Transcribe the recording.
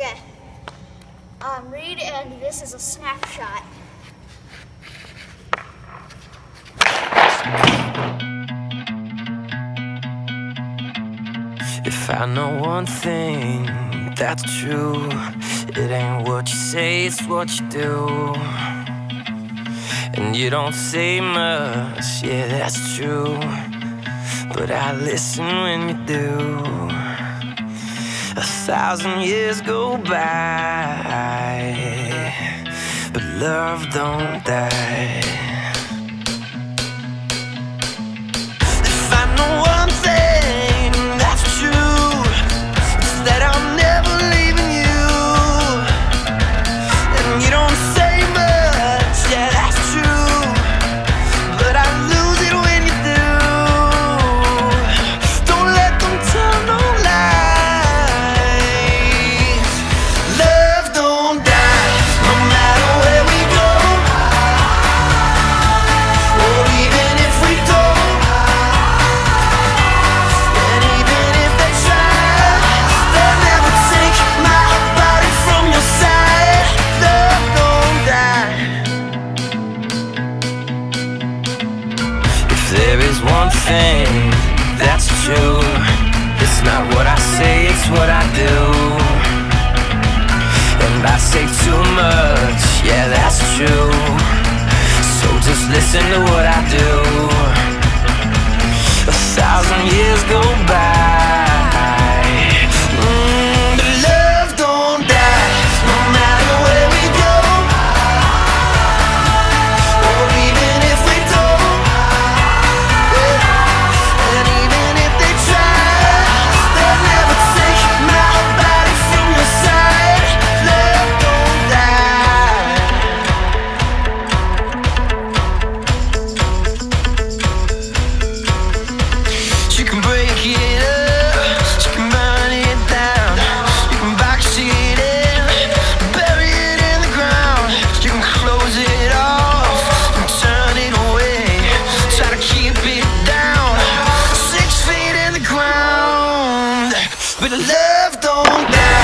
Okay. Um, Reed, and this is a snapshot. If I know one thing that's true, it ain't what you say, it's what you do. And you don't say much, yeah, that's true. But I listen when you do. A thousand years go by, but love don't die. There is one thing that's true, it's not what I say, it's what I do. And I say too much, yeah, that's true. So just listen to what I do. left on down.